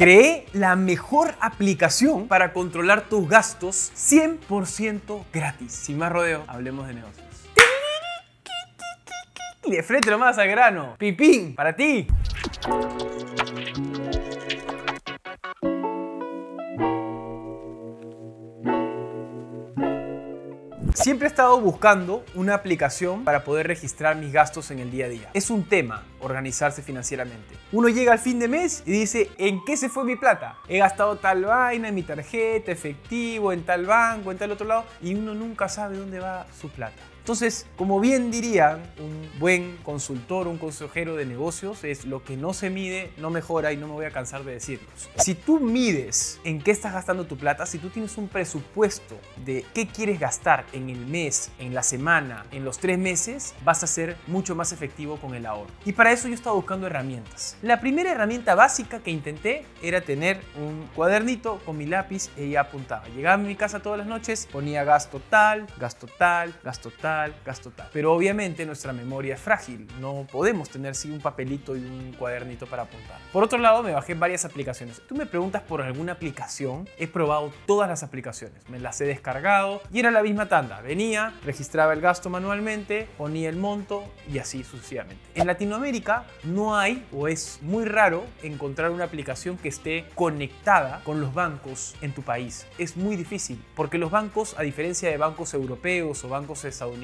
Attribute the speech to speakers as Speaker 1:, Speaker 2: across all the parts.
Speaker 1: Creé la mejor aplicación para controlar tus gastos 100% gratis. Sin más rodeo, hablemos de negocios. De frente nomás al grano. Pipín, para ti. Siempre he estado buscando una aplicación para poder registrar mis gastos en el día a día. Es un tema organizarse financieramente. Uno llega al fin de mes y dice, ¿en qué se fue mi plata? He gastado tal vaina en mi tarjeta, efectivo, en tal banco, en tal otro lado, y uno nunca sabe dónde va su plata. Entonces, como bien dirían un buen consultor, un consejero de negocios, es lo que no se mide, no mejora y no me voy a cansar de decirlo. Si tú mides en qué estás gastando tu plata, si tú tienes un presupuesto de qué quieres gastar en el mes, en la semana, en los tres meses, vas a ser mucho más efectivo con el ahorro. Y para eso yo estaba buscando herramientas. La primera herramienta básica que intenté era tener un cuadernito con mi lápiz y apuntaba. Llegaba a mi casa todas las noches, ponía gasto tal, gasto tal, gasto tal gasto tal. Pero obviamente nuestra memoria es frágil, no podemos tener sí un papelito y un cuadernito para apuntar. Por otro lado, me bajé varias aplicaciones. Tú me preguntas por alguna aplicación, he probado todas las aplicaciones, me las he descargado y era la misma tanda. Venía, registraba el gasto manualmente, ponía el monto y así sucesivamente. En Latinoamérica no hay o es muy raro encontrar una aplicación que esté conectada con los bancos en tu país. Es muy difícil porque los bancos, a diferencia de bancos europeos o bancos estadounidenses,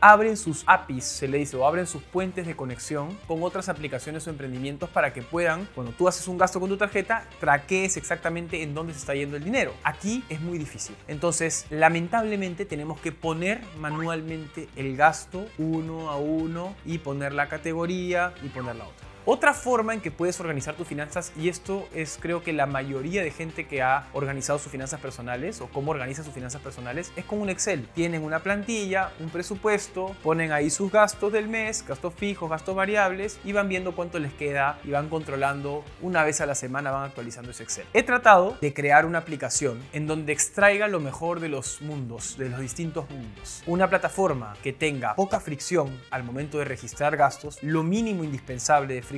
Speaker 1: abren sus APIs, se le dice, o abren sus puentes de conexión con otras aplicaciones o emprendimientos para que puedan, cuando tú haces un gasto con tu tarjeta, traquees exactamente en dónde se está yendo el dinero. Aquí es muy difícil. Entonces, lamentablemente tenemos que poner manualmente el gasto uno a uno y poner la categoría y poner la otra. Otra forma en que puedes organizar tus finanzas, y esto es creo que la mayoría de gente que ha organizado sus finanzas personales o cómo organiza sus finanzas personales, es con un Excel. Tienen una plantilla, un presupuesto, ponen ahí sus gastos del mes, gastos fijos, gastos variables, y van viendo cuánto les queda y van controlando una vez a la semana, van actualizando ese Excel. He tratado de crear una aplicación en donde extraiga lo mejor de los mundos, de los distintos mundos. Una plataforma que tenga poca fricción al momento de registrar gastos, lo mínimo indispensable de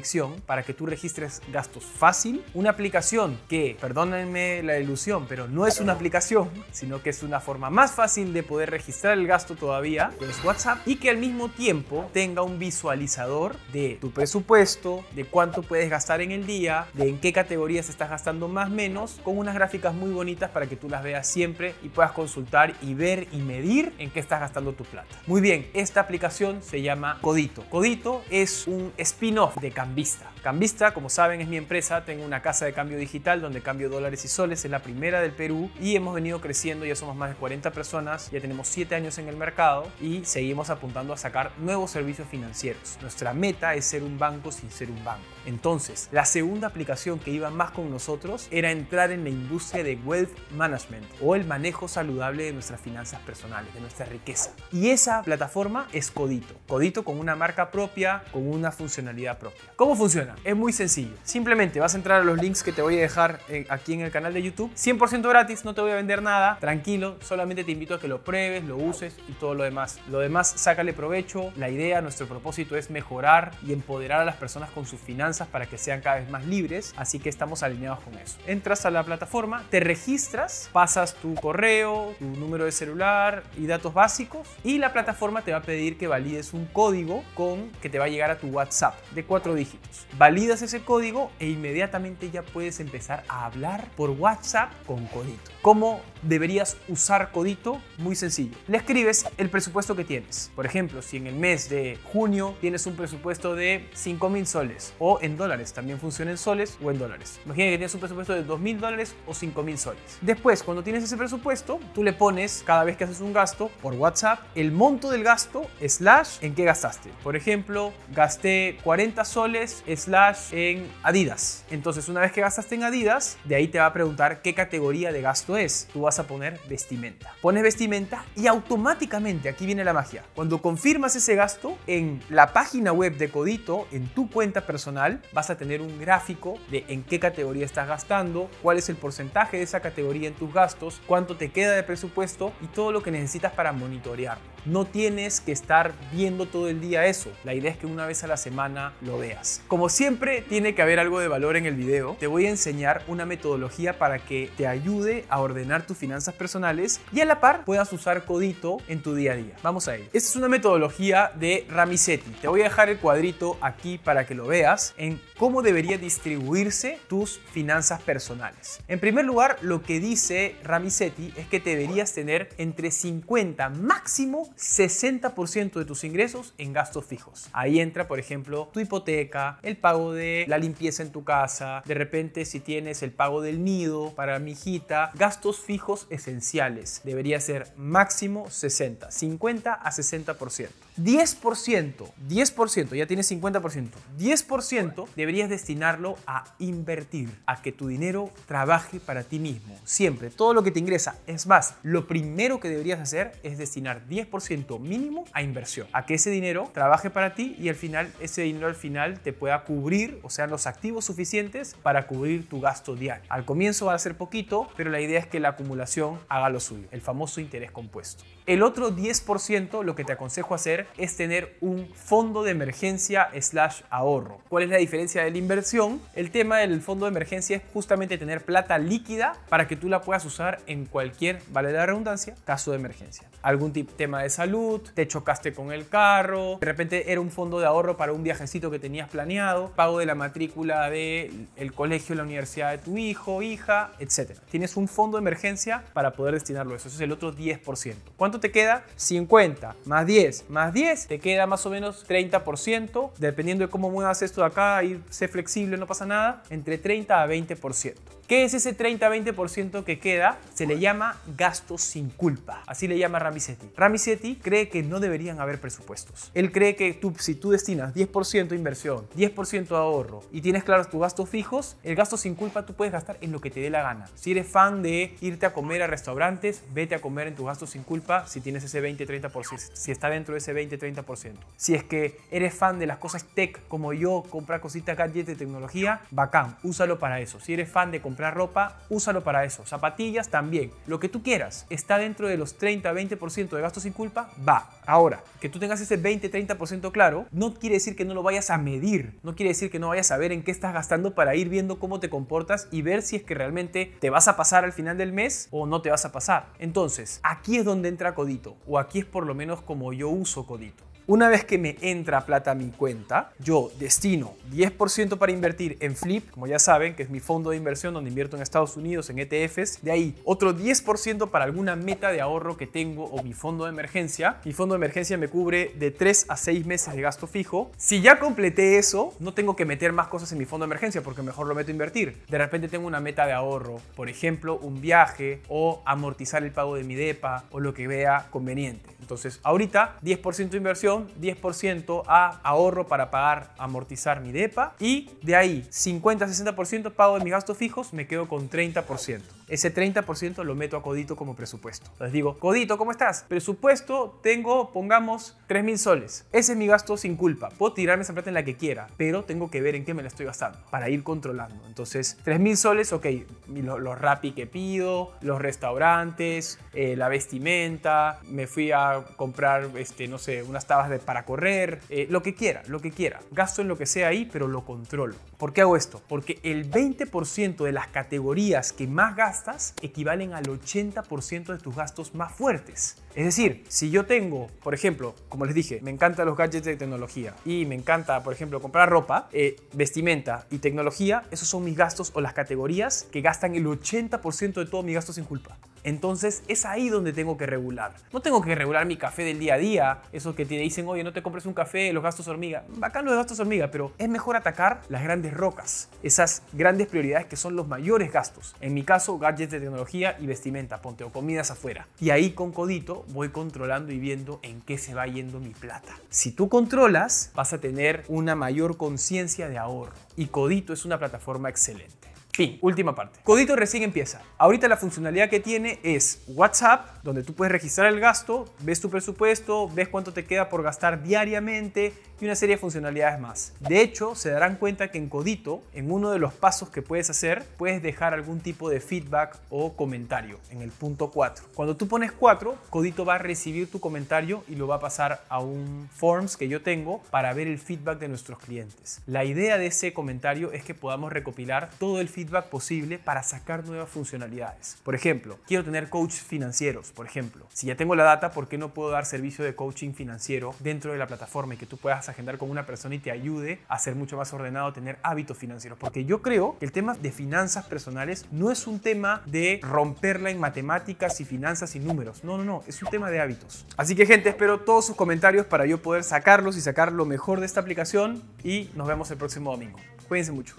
Speaker 1: para que tú registres gastos fácil. Una aplicación que, perdónenme la ilusión, pero no es una aplicación, sino que es una forma más fácil de poder registrar el gasto todavía, que es WhatsApp, y que al mismo tiempo tenga un visualizador de tu presupuesto, de cuánto puedes gastar en el día, de en qué categorías estás gastando más menos, con unas gráficas muy bonitas para que tú las veas siempre y puedas consultar y ver y medir en qué estás gastando tu plata. Muy bien, esta aplicación se llama Codito. Codito es un spin-off de Cambista. Cambista, como saben, es mi empresa. Tengo una casa de cambio digital donde cambio dólares y soles. Es la primera del Perú y hemos venido creciendo. Ya somos más de 40 personas. Ya tenemos 7 años en el mercado y seguimos apuntando a sacar nuevos servicios financieros. Nuestra meta es ser un banco sin ser un banco. Entonces, la segunda aplicación que iba más con nosotros era entrar en la industria de wealth management o el manejo saludable de nuestras finanzas personales, de nuestra riqueza. Y esa plataforma es Codito. Codito con una marca propia, con una funcionalidad propia. ¿Cómo funciona? Es muy sencillo. Simplemente vas a entrar a los links que te voy a dejar eh, aquí en el canal de YouTube. 100% gratis, no te voy a vender nada. Tranquilo, solamente te invito a que lo pruebes, lo uses y todo lo demás. Lo demás, sácale provecho. La idea, nuestro propósito es mejorar y empoderar a las personas con sus finanzas para que sean cada vez más libres. Así que estamos alineados con eso. Entras a la plataforma, te registras, pasas tu correo, tu número de celular y datos básicos. Y la plataforma te va a pedir que valides un código con que te va a llegar a tu WhatsApp de cuatro dígitos. Validas ese código e inmediatamente ya puedes empezar a hablar por WhatsApp con Codito. ¿Cómo deberías usar Codito? Muy sencillo. Le escribes el presupuesto que tienes. Por ejemplo, si en el mes de junio tienes un presupuesto de 5 mil soles o en dólares, también funciona en soles o en dólares. Imagina que tienes un presupuesto de 2 mil dólares o 5 mil soles. Después, cuando tienes ese presupuesto, tú le pones cada vez que haces un gasto por WhatsApp el monto del gasto slash en qué gastaste. Por ejemplo, gasté 40 soles slash en Adidas. Entonces, una vez que gastaste en Adidas, de ahí te va a preguntar qué categoría de gasto es, tú vas a poner vestimenta. Pones vestimenta y automáticamente, aquí viene la magia, cuando confirmas ese gasto en la página web de Codito, en tu cuenta personal, vas a tener un gráfico de en qué categoría estás gastando, cuál es el porcentaje de esa categoría en tus gastos, cuánto te queda de presupuesto y todo lo que necesitas para monitorearlo. No tienes que estar viendo todo el día eso. La idea es que una vez a la semana lo veas. Como siempre, tiene que haber algo de valor en el video. Te voy a enseñar una metodología para que te ayude a ordenar tus finanzas personales y a la par puedas usar Codito en tu día a día. Vamos a ello. Esta es una metodología de Ramisetti. Te voy a dejar el cuadrito aquí para que lo veas en cómo debería distribuirse tus finanzas personales. En primer lugar, lo que dice Ramisetti es que deberías tener entre 50 máximo 60% de tus ingresos en gastos fijos. Ahí entra, por ejemplo, tu hipoteca, el pago de la limpieza en tu casa, de repente si tienes el pago del nido para mi hijita, gastos fijos esenciales. Debería ser máximo 60, 50 a 60%. 10%, 10%, ya tienes 50%, 10% deberías destinarlo a invertir, a que tu dinero trabaje para ti mismo. Siempre, todo lo que te ingresa. Es más, lo primero que deberías hacer es destinar 10% mínimo a inversión, a que ese dinero trabaje para ti y al final, ese dinero al final te pueda cubrir, o sea, los activos suficientes para cubrir tu gasto diario. Al comienzo va a ser poquito, pero la idea es que la acumulación haga lo suyo, el famoso interés compuesto. El otro 10% lo que te aconsejo hacer es tener un fondo de emergencia slash ahorro. ¿Cuál es la diferencia de la inversión? El tema del fondo de emergencia es justamente tener plata líquida para que tú la puedas usar en cualquier, vale la redundancia, caso de emergencia. Algún tema de salud, te chocaste con el carro, de repente era un fondo de ahorro para un viajecito que tenías planeado, pago de la matrícula del el colegio, la universidad de tu hijo, hija, etc. Tienes un fondo de emergencia para poder destinarlo a eso. Eso es el otro 10%. ¿Cuánto te queda? 50 más 10 más 10 te queda más o menos 30%, dependiendo de cómo muevas esto de acá, y sé flexible, no pasa nada, entre 30 a 20%. ¿Qué es ese 30-20% que queda? Se le llama gasto sin culpa. Así le llama Ramisetti. Ramisetti cree que no deberían haber presupuestos. Él cree que tú, si tú destinas 10% inversión, 10% ahorro y tienes claros tus gastos fijos, el gasto sin culpa tú puedes gastar en lo que te dé la gana. Si eres fan de irte a comer a restaurantes, vete a comer en tus gastos sin culpa si tienes ese 20-30%, si está dentro de ese 20-30%. Si es que eres fan de las cosas tech como yo, comprar cositas gadgets de tecnología, bacán, úsalo para eso. Si eres fan de comprar ropa, úsalo para eso. Zapatillas también. Lo que tú quieras. Está dentro de los 30-20% de gastos sin culpa, va. Ahora, que tú tengas ese 20-30% claro, no quiere decir que no lo vayas a medir. No quiere decir que no vayas a ver en qué estás gastando para ir viendo cómo te comportas y ver si es que realmente te vas a pasar al final del mes o no te vas a pasar. Entonces, aquí es donde entra Codito. O aquí es por lo menos como yo uso Codito. Codito. Una vez que me entra plata a mi cuenta, yo destino 10% para invertir en Flip, como ya saben, que es mi fondo de inversión donde invierto en Estados Unidos en ETFs. De ahí, otro 10% para alguna meta de ahorro que tengo o mi fondo de emergencia. Mi fondo de emergencia me cubre de 3 a 6 meses de gasto fijo. Si ya completé eso, no tengo que meter más cosas en mi fondo de emergencia porque mejor lo meto a invertir. De repente tengo una meta de ahorro, por ejemplo, un viaje o amortizar el pago de mi DEPA o lo que vea conveniente. Entonces, ahorita 10% de inversión 10% a ahorro para pagar, amortizar mi DEPA y de ahí 50-60% pago de mis gastos fijos, me quedo con 30% ese 30% lo meto a Codito como presupuesto. Les digo, Codito, ¿cómo estás? Presupuesto, tengo, pongamos, 3 mil soles. Ese es mi gasto sin culpa. Puedo tirarme esa plata en la que quiera, pero tengo que ver en qué me la estoy gastando para ir controlando. Entonces, 3 mil soles, ok, los, los rapi que pido, los restaurantes, eh, la vestimenta, me fui a comprar, este, no sé, unas tabas de, para correr, eh, lo que quiera, lo que quiera. Gasto en lo que sea ahí, pero lo controlo. ¿Por qué hago esto? Porque el 20% de las categorías que más gasto equivalen al 80% de tus gastos más fuertes. Es decir, si yo tengo, por ejemplo, como les dije, me encantan los gadgets de tecnología y me encanta, por ejemplo, comprar ropa, eh, vestimenta y tecnología, esos son mis gastos o las categorías que gastan el 80% de todo mi gasto sin culpa. Entonces es ahí donde tengo que regular. No tengo que regular mi café del día a día, eso que te dicen, oye, no te compres un café, los gastos hormiga. Bacán los gastos hormiga, pero es mejor atacar las grandes rocas, esas grandes prioridades que son los mayores gastos. En mi caso, gadgets de tecnología y vestimenta, ponte o comidas afuera. Y ahí con Codito voy controlando y viendo en qué se va yendo mi plata. Si tú controlas, vas a tener una mayor conciencia de ahorro. Y Codito es una plataforma excelente. Fin, última parte. Codito recién empieza. Ahorita la funcionalidad que tiene es WhatsApp, donde tú puedes registrar el gasto, ves tu presupuesto, ves cuánto te queda por gastar diariamente y una serie de funcionalidades más. De hecho, se darán cuenta que en Codito, en uno de los pasos que puedes hacer, puedes dejar algún tipo de feedback o comentario en el punto 4. Cuando tú pones 4, Codito va a recibir tu comentario y lo va a pasar a un forms que yo tengo para ver el feedback de nuestros clientes. La idea de ese comentario es que podamos recopilar todo el feedback posible para sacar nuevas funcionalidades. Por ejemplo, quiero tener coaches financieros, por ejemplo. Si ya tengo la data, ¿por qué no puedo dar servicio de coaching financiero dentro de la plataforma y que tú puedas agendar con una persona y te ayude a ser mucho más ordenado, tener hábitos financieros? Porque yo creo que el tema de finanzas personales no es un tema de romperla en matemáticas y finanzas y números. No, no, no, es un tema de hábitos. Así que gente, espero todos sus comentarios para yo poder sacarlos y sacar lo mejor de esta aplicación y nos vemos el próximo domingo. Cuídense mucho.